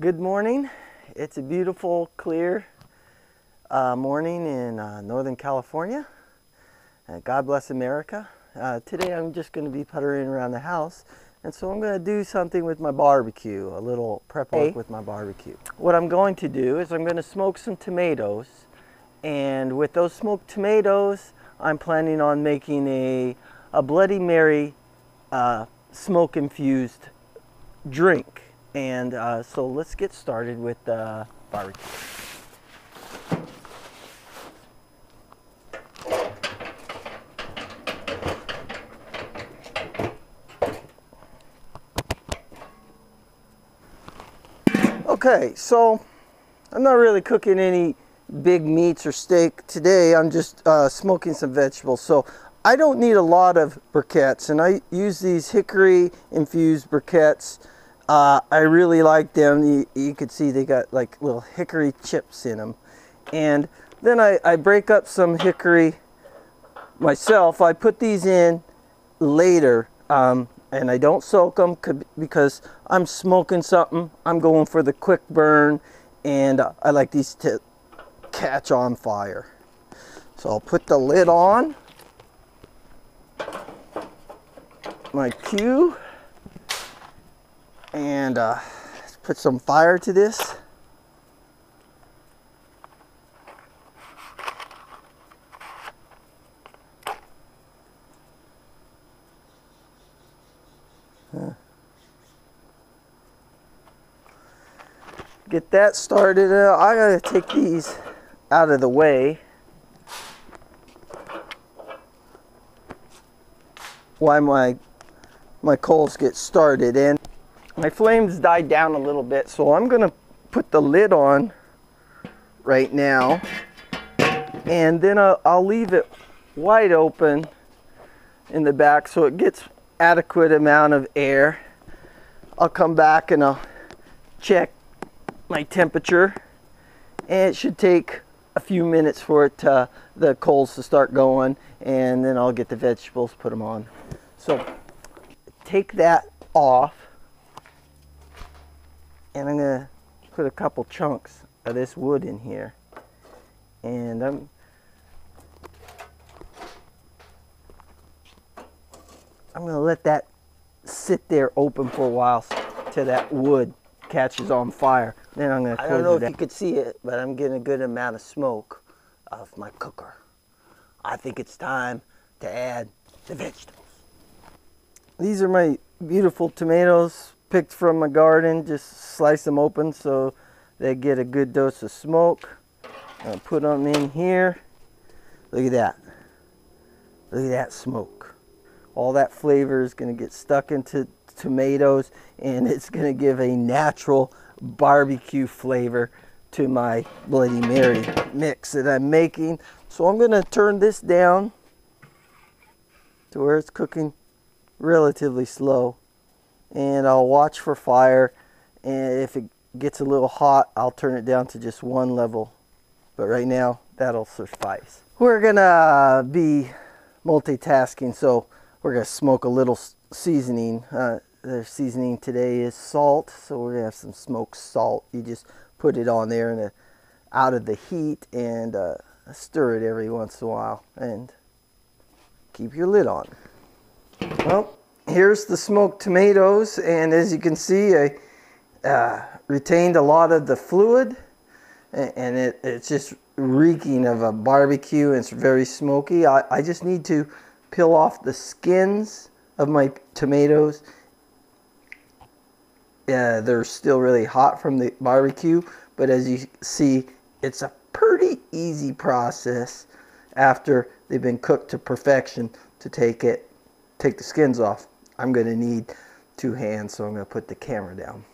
Good morning. It's a beautiful, clear uh, morning in uh, Northern California. Uh, God bless America. Uh, today I'm just going to be puttering around the house and so I'm going to do something with my barbecue, a little prep work with my barbecue. What I'm going to do is I'm going to smoke some tomatoes and with those smoked tomatoes I'm planning on making a, a Bloody Mary uh, smoke infused drink. And uh, so let's get started with the barbecue. Okay, so I'm not really cooking any big meats or steak today. I'm just uh, smoking some vegetables. So I don't need a lot of briquettes and I use these hickory infused briquettes. Uh, I really like them. You, you can see they got like little hickory chips in them. And then I, I break up some hickory myself. I put these in later um, and I don't soak them because I'm smoking something. I'm going for the quick burn and I like these to catch on fire. So I'll put the lid on my cue and uh, put some fire to this. Get that started. Uh, I gotta take these out of the way. Why my my coals get started and my flames died down a little bit so I'm gonna put the lid on right now. And then I'll, I'll leave it wide open in the back so it gets adequate amount of air. I'll come back and I'll check my temperature. And it should take a few minutes for it to, the coals to start going and then I'll get the vegetables put them on. So take that off and I'm gonna put a couple chunks of this wood in here. And I'm I'm gonna let that sit there open for a while till that wood catches on fire. Then I'm gonna I don't know if you could see it but I'm getting a good amount of smoke of my cooker. I think it's time to add the vegetables. These are my beautiful tomatoes picked from my garden. Just slice them open so they get a good dose of smoke. I'll put them in here. Look at that. Look at that smoke. All that flavor is going to get stuck into tomatoes and it's going to give a natural barbecue flavor to my Bloody Mary mix that I'm making. So I'm going to turn this down to where it's cooking relatively slow and I'll watch for fire and if it gets a little hot I'll turn it down to just one level but right now that'll suffice. We're gonna be multitasking so we're gonna smoke a little seasoning. Uh, the seasoning today is salt so we're gonna have some smoked salt. You just put it on there and uh, out of the heat and uh, stir it every once in a while and keep your lid on. Well, here's the smoked tomatoes, and as you can see, I uh, retained a lot of the fluid, and it, it's just reeking of a barbecue, and it's very smoky. I, I just need to peel off the skins of my tomatoes. Uh, they're still really hot from the barbecue, but as you see, it's a pretty easy process after they've been cooked to perfection to take it take the skins off. I'm going to need two hands, so I'm going to put the camera down.